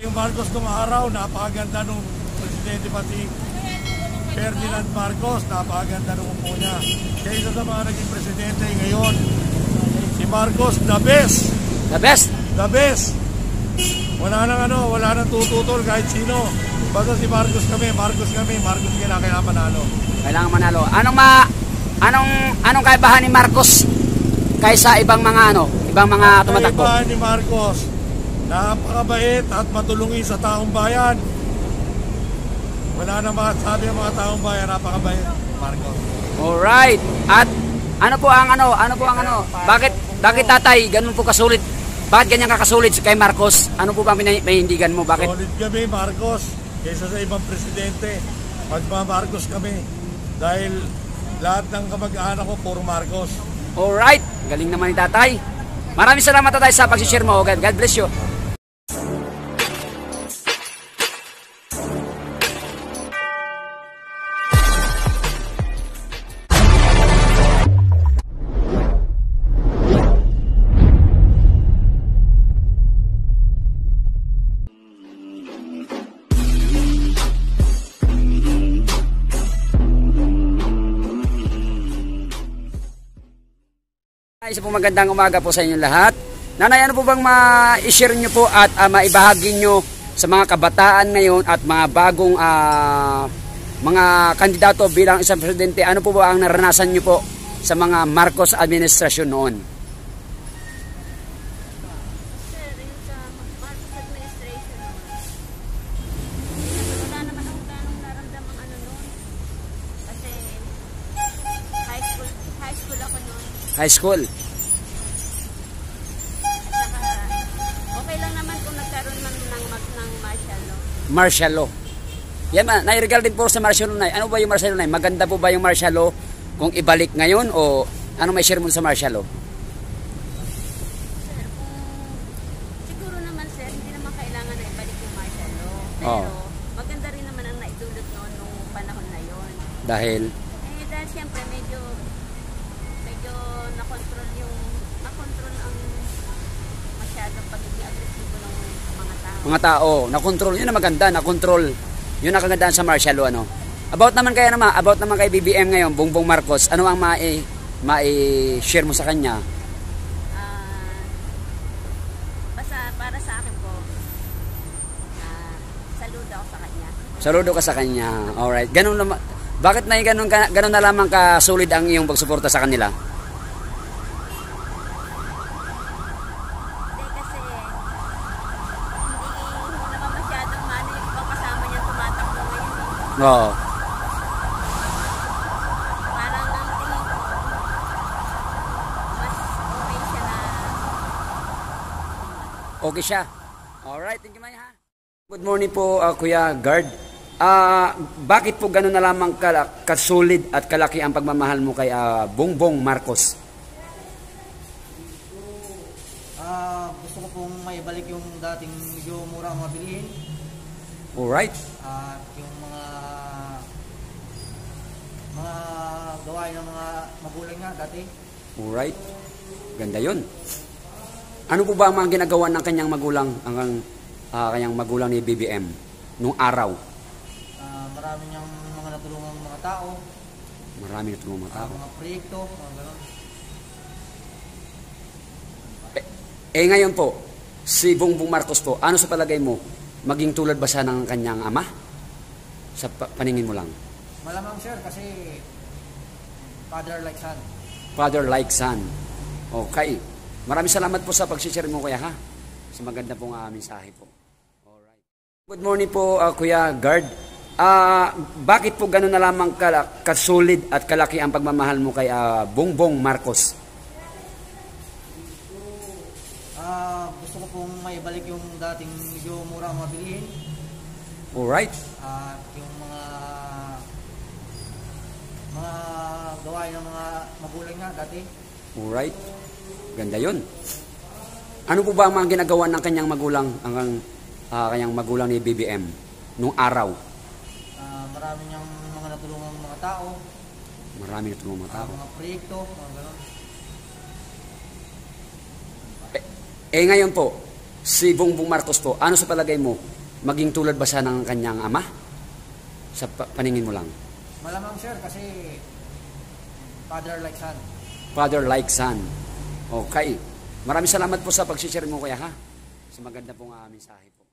Yung Marcos nung araw, napakaganda nung presidente pati Ferdinand Marcos, napakaganda nung upo niya. Kaya isa sa mga naging presidente ngayon, si Marcos, the best, The best. the best. Wala nang ano, wala nang tututol kahit sino. Basta si Marcos kami, Marcos kami, Marcos kailangan kailangan panalo. Kailangan manalo. Anong ma anong anong kaibahan ni Marcos kaysa ibang mga ano, ibang mga tumatakbo? Kaibahan ni Marcos, napakabait at matulungin sa taong bayan. Wala nang masasabi ang mga taong bayan, napakabait, Marcos. Alright. At ano po ang ano, ano po ang ano? Bakit bakit tatay ganun po kasulit? Bakit ganyan kakasulit kay Marcos? Ano po ba ang pinahindigan mo? Bakit? Solid kami, Marcos, kaysa sa ibang presidente. Magma-Marcos kami. Dahil lahat ng kamag-anak ko, puro Marcos. Alright. Galing naman ni tatay. Maraming salamat tatay sa pag-share mo. God bless you. Isa po magandang umaga po sa inyong lahat. Nanay, ano po bang ma-share nyo po at ah, maibahagi nyo sa mga kabataan ngayon at mga bagong ah, mga kandidato bilang isang presidente, ano po ba ang naranasan nyo po sa mga Marcos administration noon. High school, martial law. martial law. Yan ma, nai-regard din po sa martial law na. Ano ba yung martial law na? Maganda po ba yung martial law kung ibalik ngayon o ano may share mo sa martial law? Sir, kung siguro naman sir, hindi naman kailangan na ibalik yung martial law. Pero Oo. maganda rin naman ang naidulot noon nung panahon na yon. Dahil Eh, dahil siyempre medyo medyo na-control yung na-control ang masyadong pagiging ng mga tao. na-control. Yun ang maganda, na-control. Yun ang kagandaan sa martial law, ano? About naman kaya naman, about naman kay BBM ngayon, Bongbong Marcos, ano ang mai, mai-share mo sa kanya? Ah, basta para sa akin po, ah, saludo ako sa kanya. Saludo ka sa kanya. Alright. Ganun naman, bakit na ganun, ganun na lamang ka solid ang iyong pagsuporta sa kanila? Hindi kasi, hindi, hindi naman masyadong mano yung ibang kasama niya tumatakbo Oo. Parang ang tingin ko, mas okay siya na Okay siya. Alright, thank you Maya. ha. Good morning po, uh, Kuya Guard. Ah, bakit po gano'n na lamang kala- kasulid at kalaki ang pagmamahal mo kay ah, Bongbong Marcos? Ah, gusto ko pong maibalik yung dating medyo mura ang mga bilihin Alright. at yung mga mga gawain ng mga magulang nga dati. Alright. Ganda yun. Ano po ba ang mga ginagawa ng kanyang magulang, ang ah, kanyang magulang ni BBM nung araw? Ah, marami niyang mga natulungang mga tao, Marami na tulungan mga tao. mga proyekto, mga gano'n. Eh ngayon po, si Bongbong Marcos po, ano sa palagay mo? Maging tulad ba siya ng kanyang ama? Sa pa- paningin mo lang. Malamang sir kasi father like son. Father like son. Okay. Maraming salamat po sa pag-share mo kuya ha. Sa maganda pong uh, mensahe po. Alright. Good morning po uh, Kuya Guard. Ah, bakit po gano'n na lamang kala- kasulid at kalaki ang pagmamahal mo kay ah, Bongbong Marcos? Ah, gusto ko pong maibalik yung dating medyo mura ang mga bilihin Alright. at yung mga mga gawain ng mga magulang nga dati. Alright. Ganda yun. Ano po ba ang mga ginagawa ng kanyang magulang, ang ah, kanyang magulang ni BBM nung araw? Ah, marami niyang mga natulungang mga tao, Marami na tulungan mga tao. mga proyekto, mga gano'n. Eh ngayon po, Si Bongbong Marcos po, ano sa palagay mo? Maging tulad ba siya ng kanyang ama? Sa pa- paningin mo lang. Malamang sir kasi father like son. Father like son. Okay. Maraming salamat po sa pag-share mo kuya ha. Sa maganda pong uh, mensahe po.